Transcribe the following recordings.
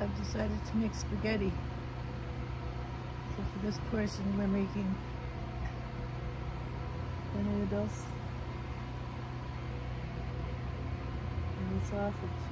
I've decided to make spaghetti. So for this portion, we're making the noodles and the sausage.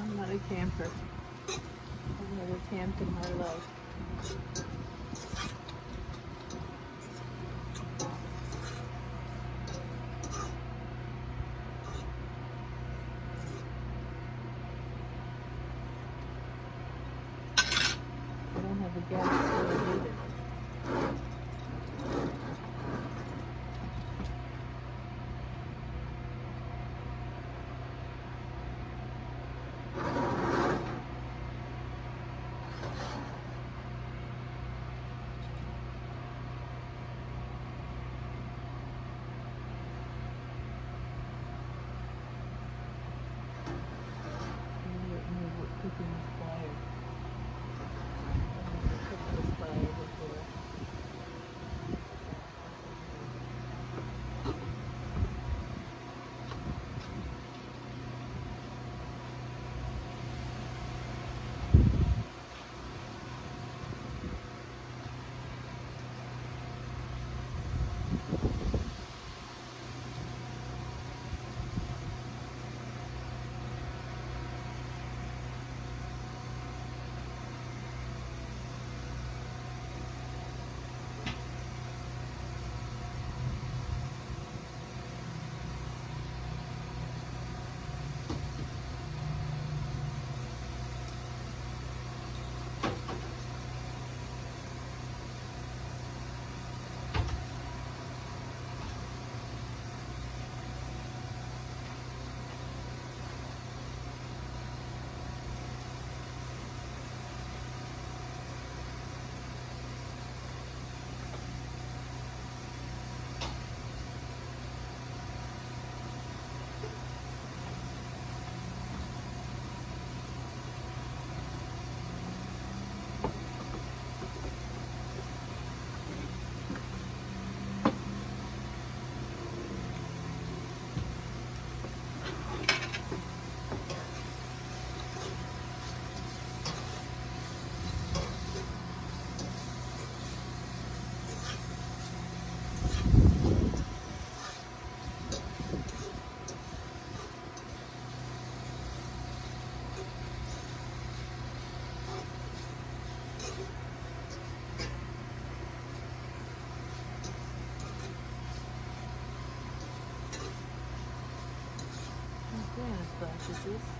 I'm not a camper. I've never camped in my life. Okay,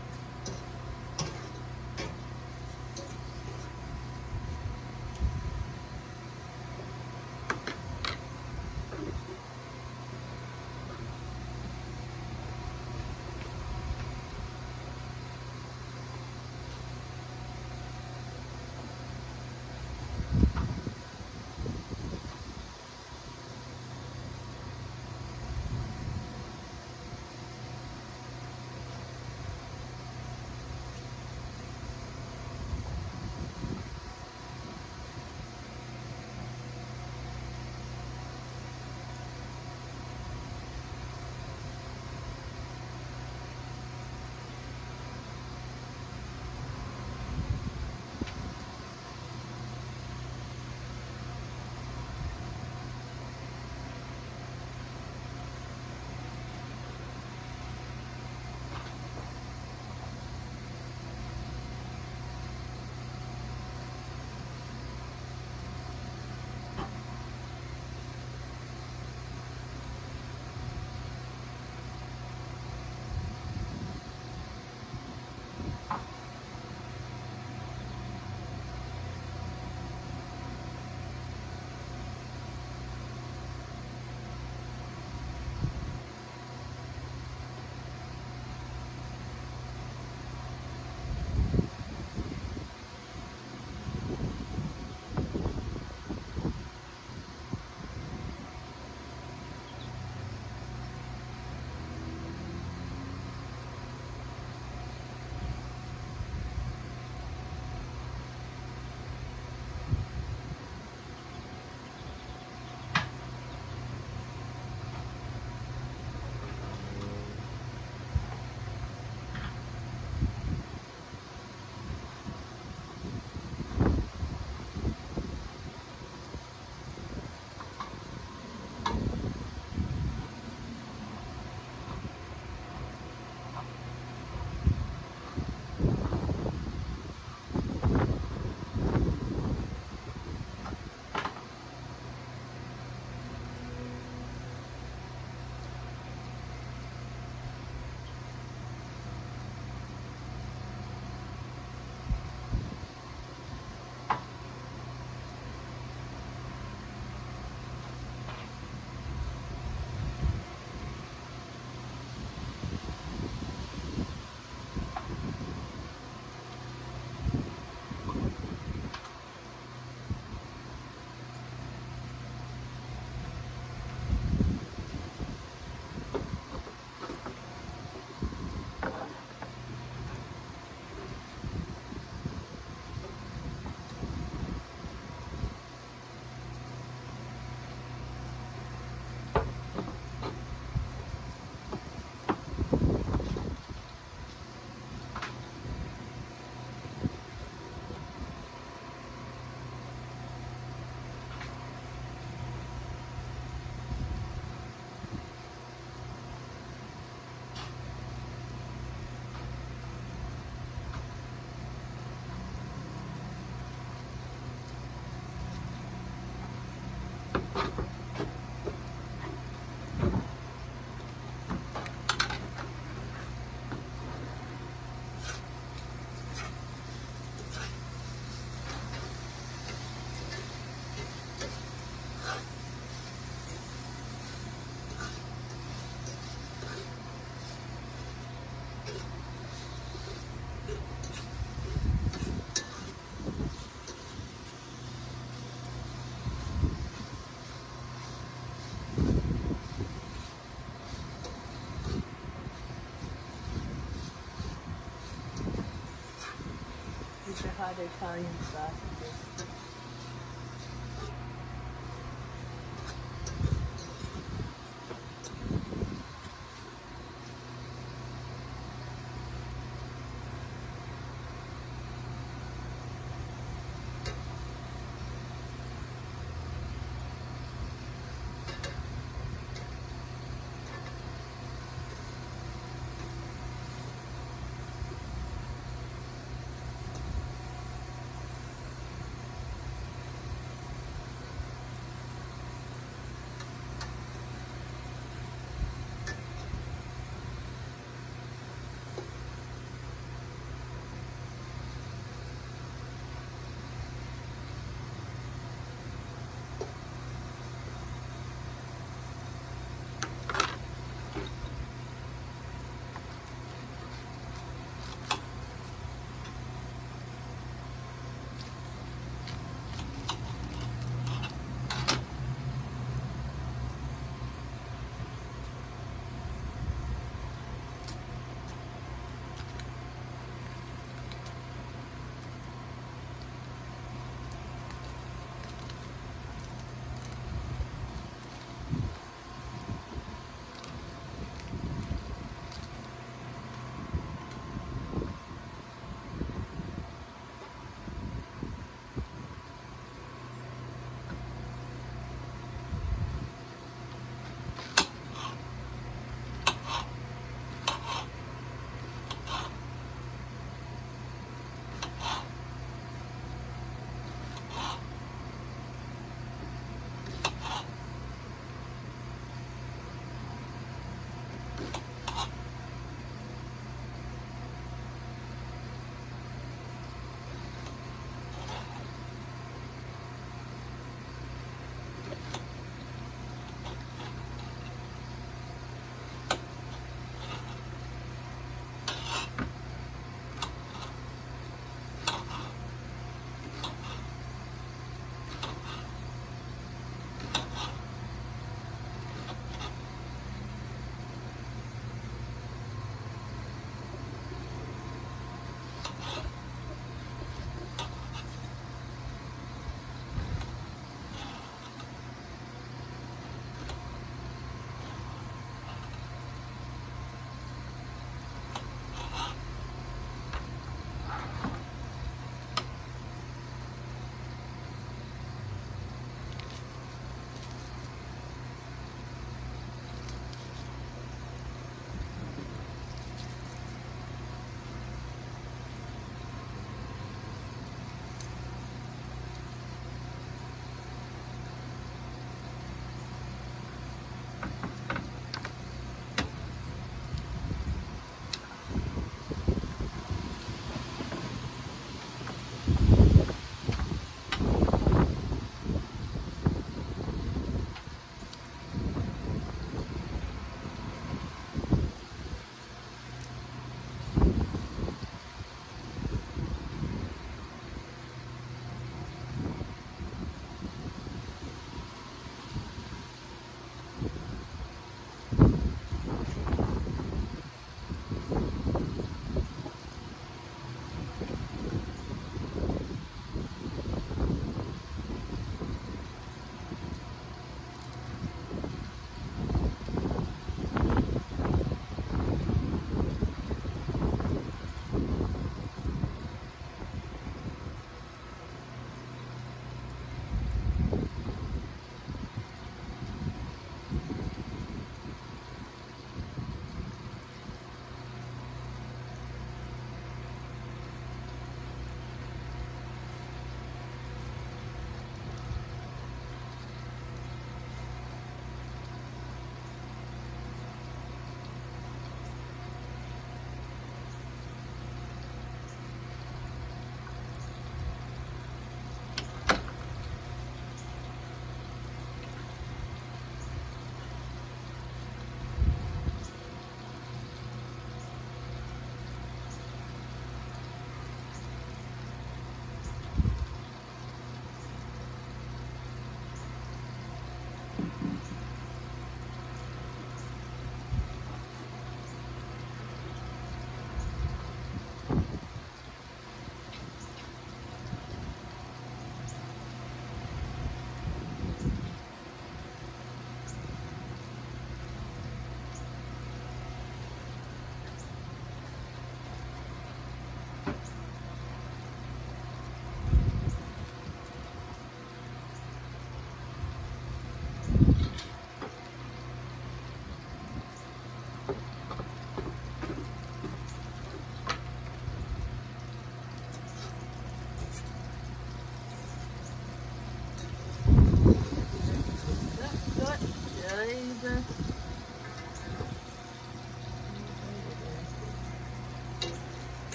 sausages. the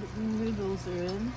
the noodles are in.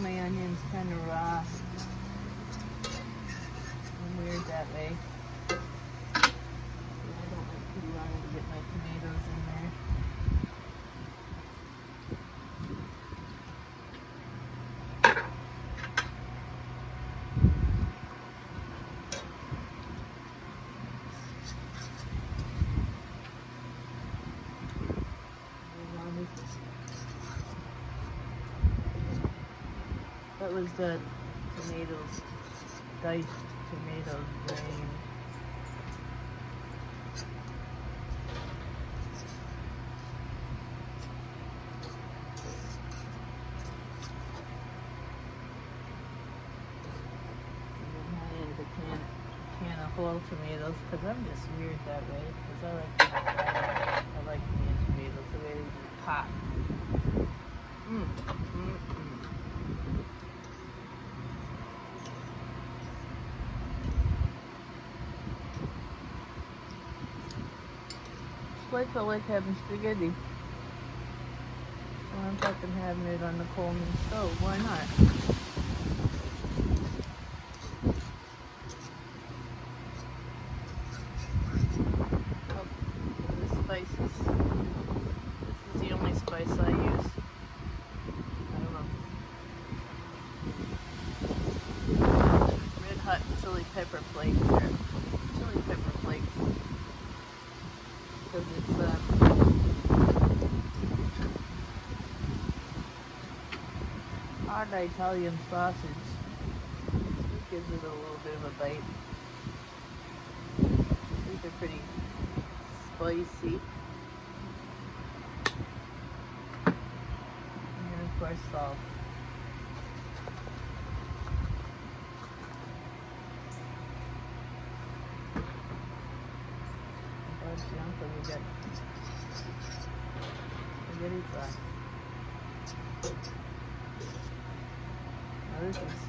My onions kind of raw. I'm weird that way. I don't like too long to get my tomatoes in there. As long as it's That was the tomatoes, diced tomatoes of whole tomatoes because I'm just weird that way. Because I like, I like canned tomatoes the way they just pop. Mm, mm. Like I like having spaghetti. So I'm fucking having it on the Coleman stove. Why not? Italian sausage. It gives it a little bit of a bite. These are pretty spicy. And of course salt.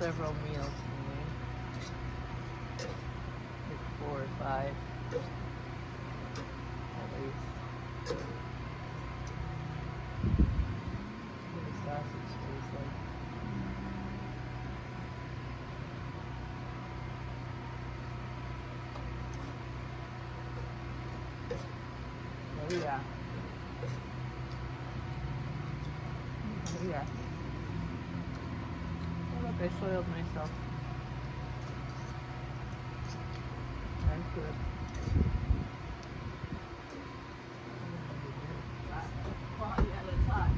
Several meals I soiled myself. That's good. Hot.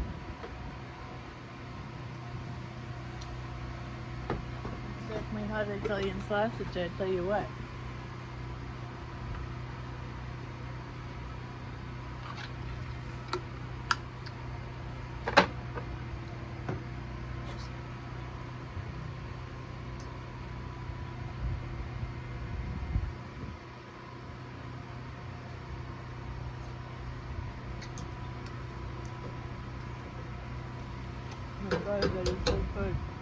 Except my hot Italian sausage, I tell you what. 口袋的人都可。